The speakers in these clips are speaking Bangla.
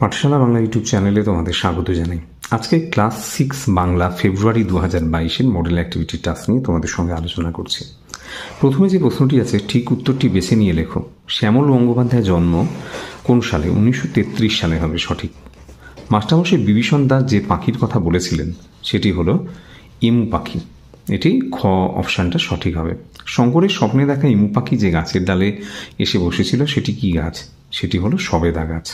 পাঠশালা বাংলা ইউটিউব চ্যানেলে তোমাদের স্বাগত জানাই। আজকে ক্লাস সিক্স বাংলা ফেব্রুয়ারি দু হাজার বাইশের মডেল অ্যাক্টিভিটি টাস্ক নিয়ে তোমাদের সঙ্গে আলোচনা করছি। প্রথমে যে প্রশ্নটি আছে, ঠিক উত্তরটি বেছে নিয়ে লেখো। শ্যামল গঙ্গোপাধ্যায় জন্ম কোন সালে? উনিশশো তেত্রিশ সালে হবে সঠিক। মাস্টারমশাই বিভীষণ দাস যে পাখির কথা বলেছিলেন, সেটি হলো ইমু পাখি। এটি খ অপশানটা সঠিক হবে। শঙ্করের স্বপ্নে দেখা ইমু পাখি যে গাছের ডালে এসে বসেছিল, সেটি কি গাছ? সেটি হলো সবেদা গাছ।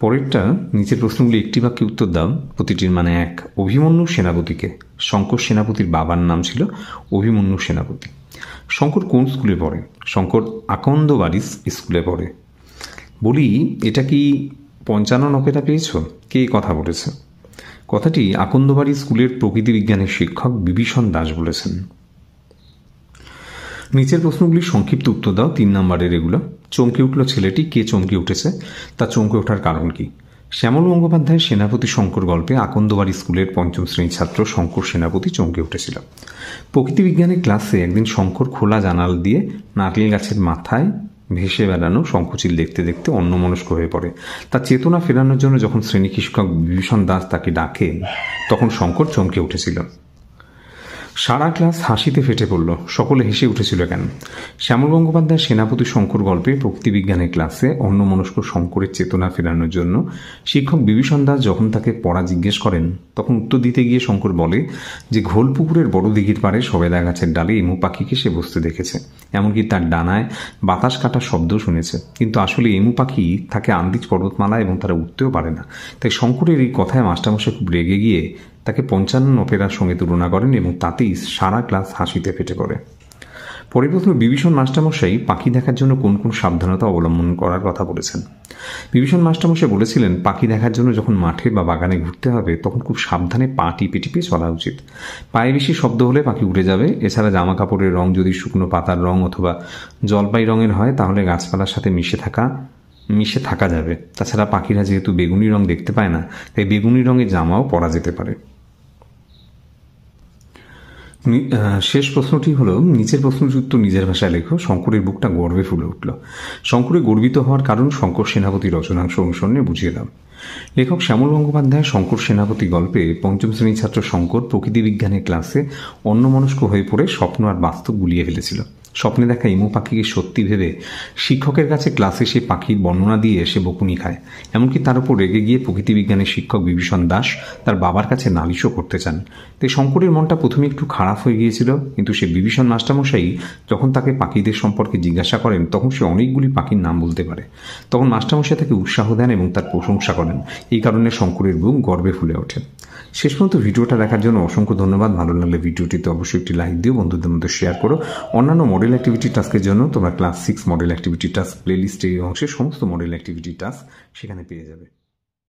পরেরটা, নিচের প্রশ্নগুলি একটি বাক্যে উত্তর দাও। প্রতিটির মানে এক, অভিমন্যু সেনাপতিকে। শঙ্কর সেনাপতির বাবার নাম ছিল অভিমন্যু সেনাপতি। শঙ্কর কোন স্কুলে পড়ে? শঙ্কর আকন্দ বাড়িস স্কুলে পড়ে। বলি, এটা কি পঞ্চানন অপেরা পেয়েছ? কে কথা বলেছে? কথাটি আকন্দবাড়ি স্কুলের প্রকৃতি বিজ্ঞানের শিক্ষক বিভীষণ দাস বলেছেন। নিচের প্রশ্নগুলির সংক্ষিপ্ত উত্তর দাও, তিন নম্বরের এগুলো। চমকে উঠল ছেলেটি, কে চমকে উঠেছে? তা চমকে ওঠার কারণ কি? শ্যামল গঙ্গোপাধ্যায়ের সেনাপতি শঙ্কর গল্পে আকন্দবাড়ি স্কুলের পঞ্চম শ্রেণির ছাত্র শঙ্কর সেনাপতি চমকে উঠেছিল। প্রকৃতি বিজ্ঞানের ক্লাসে একদিন শঙ্কর খোলা জানাল দিয়ে নারকেল গাছের মাথায় ভেসে বেড়ানো শঙ্খচিল দেখতে দেখতে অন্যমনস্ক হয়ে পড়ে। তার চেতনা ফেরানোর জন্য যখন শ্রেণি শিক্ষক বিভীষণ দাস তাকে ডাকে তখন শঙ্কর চমকে উঠেছিল। সারা ক্লাস হাসিতে ফেটে পড়ল। সকলে হেসে উঠেছিল কেন? শ্যামল গঙ্গোপাধ্যায় সেনাপতি শঙ্কর গল্পে প্রকৃতিবিজ্ঞানের ক্লাসে অন্যমনস্ক শঙ্করের চেতনা ফেরানোর জন্য শিক্ষক বিভীষণ দাস যখন তাকে পড়া জিজ্ঞেস করেন, তখন উত্তর দিতে গিয়ে শঙ্কর বলে যে, ঘোলপুকুরের বড় দিঘির পাড়ে সবেদা গাছের ডালে এমু পাখিকে সে বসতে দেখেছে। এমনকি তার ডানায় বাতাস কাটার শব্দ শুনেছে। কিন্তু আসলে এমু পাখি তাকে আন্দিজ পর্বতমালা এবং তারা উঠতেও পারে না। তাই শঙ্করের এই কথায় মাস্টারমশাই খুব রেগে গিয়ে তাকে পঞ্চান্ন অপেরার সঙ্গে তুলনা করেন এবং তাতেই সারা ক্লাস হাসিতে ফেটে পড়ে। পরে প্রথমে বিভীষণ মাস্টারমশাই পাখি দেখার জন্য কোন কোন সাবধানতা অবলম্বন করার কথা বলেছেন। বিভীষণ মাস্টারমশাই বলেছিলেন, পাখি দেখার জন্য যখন মাঠে বা বাগানে ঘুরতে হবে, তখন খুব সাবধানে পা টিপে টিপে চলা উচিত। পায়ে বেশি শব্দ হলে পাখি উড়ে যাবে। এছাড়া জামা কাপড়ের রং যদি শুকনো পাতার রং অথবা জলপাই রঙের হয়, তাহলে গাছপালার সাথে মিশে থাকা মিশে থাকা যাবে। তাছাড়া পাখিরা যেহেতু বেগুনি রং দেখতে পায় না, তাই বেগুনি রঙের জামাও পরা যেতে পারে। শেষ প্রশ্নটি হলো, নিচের প্রশ্নটির উত্তর নিজের ভাষায় লেখো, শঙ্করের বুকটা গর্বে ফুলে উঠল। শঙ্করের গর্বিত হওয়ার কারণ শঙ্কর সেনাপতি রচনাংশ অনুসরণে বুঝিয়ে দাও। লেখক শ্যামল গঙ্গোপাধ্যায় শঙ্কর সেনাপতি গল্পে পঞ্চম শ্রেণির ছাত্র শঙ্কর প্রকৃতি বিজ্ঞানের ক্লাসে অন্যমনস্ক হয়ে পড়ে স্বপ্ন আর বাস্তব গুলিয়ে ফেলেছিল। স্বপ্নে দেখা ইমু পাখিকে সত্যি ভেবে শিক্ষকের কাছে ক্লাসে সে পাখির বর্ণনা দিয়ে সে বকুনি খায়। এমনকি তার উপর রেগে গিয়ে প্রকৃতি বিজ্ঞানের শিক্ষক বিভীষণ দাস তার বাবার কাছে নালিশও করতে চান। তাই শঙ্করের মনটা প্রথমে একটু খারাপ হয়ে গিয়েছিল, কিন্তু সে বিভীষণ মাস্টারমশাই যখন তাকে পাখিদের সম্পর্কে জিজ্ঞাসা করেন, তখন সে অনেকগুলি পাখির নাম বলতে পারে। তখন মাস্টারমশাই তাকে উৎসাহ দেন এবং তার প্রশংসা করেন। এই কারণে শঙ্করের বুক গর্বে ফুলে ওঠে। শেষ পর্যন্ত ভিডিওটা দেখার জন্য অসংখ্য ধন্যবাদ। ভালো লাগলে ভিডিওটিতে অবশ্যই একটি লাইক দিও, বন্ধুদের মধ্যে শেয়ার করো। অন্যান্য মডেল অ্যাক্টিভিটি টাস্কের জন্য তোমরা class six model activity task প্লেলিস্টের অংশে সমস্ত মডেল অ্যাক্টিভিটি টাস্ক সেখানে পেয়ে যাবে।